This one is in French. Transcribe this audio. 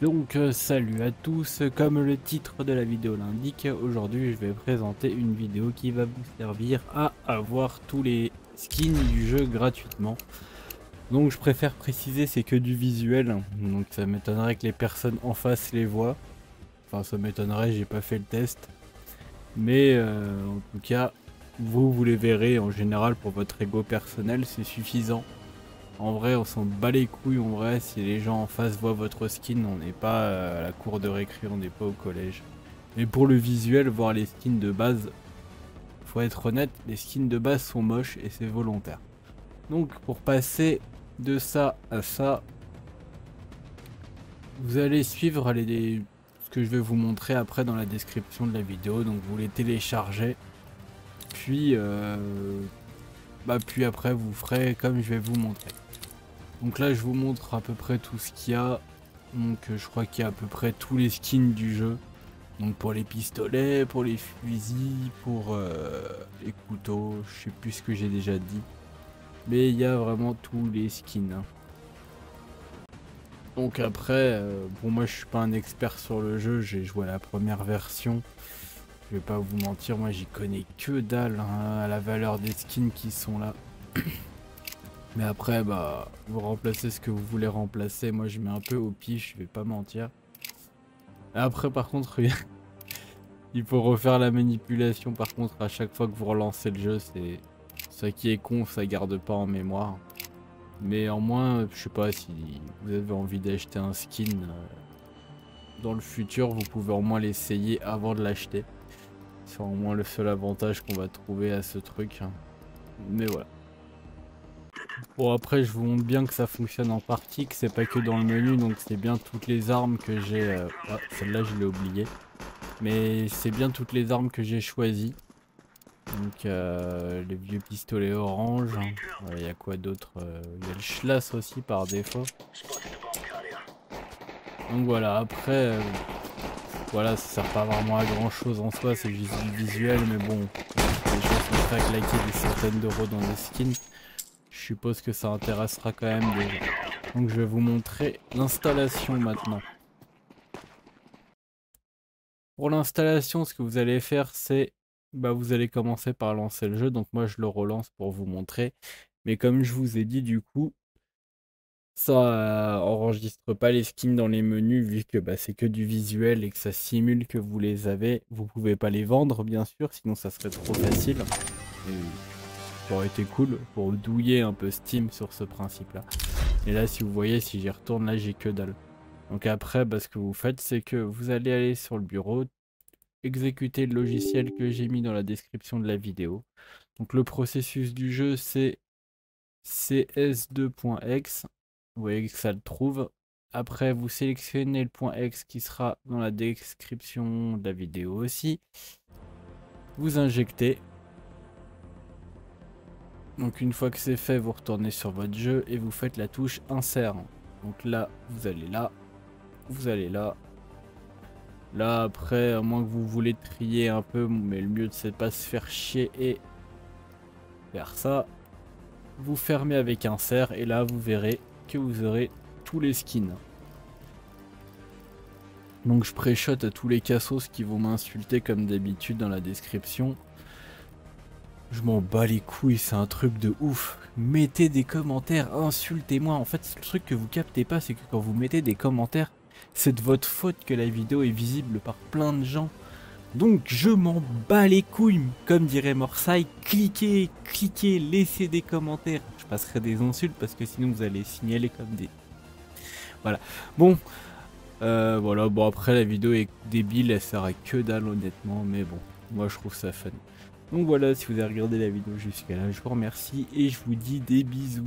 Donc euh, salut à tous, comme le titre de la vidéo l'indique, aujourd'hui je vais présenter une vidéo qui va vous servir à avoir tous les skins du jeu gratuitement. Donc je préfère préciser c'est que du visuel, donc ça m'étonnerait que les personnes en face les voient. Enfin ça m'étonnerait, j'ai pas fait le test. Mais euh, en tout cas, vous, vous les verrez en général pour votre ego personnel, c'est suffisant. En vrai, on s'en bat les couilles. En vrai, si les gens en face voient votre skin, on n'est pas à la cour de récré, on n'est pas au collège. Mais pour le visuel, voir les skins de base, faut être honnête, les skins de base sont moches et c'est volontaire. Donc, pour passer de ça à ça, vous allez suivre ce que je vais vous montrer après dans la description de la vidéo. Donc, vous les téléchargez. Puis, euh, bah, puis après, vous ferez comme je vais vous montrer. Donc là je vous montre à peu près tout ce qu'il y a. Donc euh, je crois qu'il y a à peu près tous les skins du jeu. Donc pour les pistolets, pour les fusils, pour euh, les couteaux, je sais plus ce que j'ai déjà dit. Mais il y a vraiment tous les skins. Hein. Donc après, euh, moi je suis pas un expert sur le jeu, j'ai joué à la première version. Je vais pas vous mentir, moi j'y connais que dalle hein, à la valeur des skins qui sont là. Mais après, bah, vous remplacez ce que vous voulez remplacer. Moi, je mets un peu au pif, je vais pas mentir. Après, par contre, il faut refaire la manipulation. Par contre, à chaque fois que vous relancez le jeu, c'est ça qui est con, ça garde pas en mémoire. Mais en moins, je sais pas si vous avez envie d'acheter un skin euh, dans le futur, vous pouvez au moins l'essayer avant de l'acheter. C'est au moins le seul avantage qu'on va trouver à ce truc. Mais voilà. Bon après je vous montre bien que ça fonctionne en partie, que c'est pas que dans le menu, donc c'est bien toutes les armes que j'ai... Euh, ah, celle-là je l'ai oublié. Mais c'est bien toutes les armes que j'ai choisies. Donc euh, les vieux pistolets orange. Hein. Il y a quoi d'autre euh, Il y a le schlass aussi par défaut. Donc voilà, après... voilà, ça sert pas vraiment à grand chose en soi, c'est juste du visuel, mais bon, les gens sont prêts à claquer des centaines d'euros dans des skins. Suppose que ça intéressera quand même. Donc je vais vous montrer l'installation maintenant. Pour l'installation, ce que vous allez faire, c'est... Bah, vous allez commencer par lancer le jeu. Donc moi, je le relance pour vous montrer. Mais comme je vous ai dit, du coup, ça euh, enregistre pas les skins dans les menus vu que bah, c'est que du visuel et que ça simule que vous les avez. Vous pouvez pas les vendre, bien sûr, sinon ça serait trop facile aurait été cool pour douiller un peu Steam sur ce principe là. Et là si vous voyez si j'y retourne là j'ai que dalle. Donc après bah, ce que vous faites c'est que vous allez aller sur le bureau, exécuter le logiciel que j'ai mis dans la description de la vidéo. Donc le processus du jeu c'est cs2.x. Vous voyez que ça le trouve. Après vous sélectionnez le point .x qui sera dans la description de la vidéo aussi. Vous injectez donc une fois que c'est fait, vous retournez sur votre jeu et vous faites la touche insert. Donc là, vous allez là, vous allez là. Là après, à moins que vous voulez trier un peu, mais le mieux c'est pas se faire chier et faire ça. Vous fermez avec insert et là vous verrez que vous aurez tous les skins. Donc je pré-shot à tous les cassos qui vont m'insulter comme d'habitude dans la description. Je m'en bats les couilles, c'est un truc de ouf. Mettez des commentaires, insultez-moi. En fait, le truc que vous captez pas, c'est que quand vous mettez des commentaires, c'est de votre faute que la vidéo est visible par plein de gens. Donc je m'en bats les couilles, comme dirait Morsay, cliquez, cliquez, laissez des commentaires. Je passerai des insultes parce que sinon vous allez signaler comme des... Voilà. Bon, euh, voilà, bon après la vidéo est débile, elle sert à que dalle honnêtement, mais bon, moi je trouve ça fun. Donc voilà, si vous avez regardé la vidéo jusqu'à là, je vous remercie et je vous dis des bisous.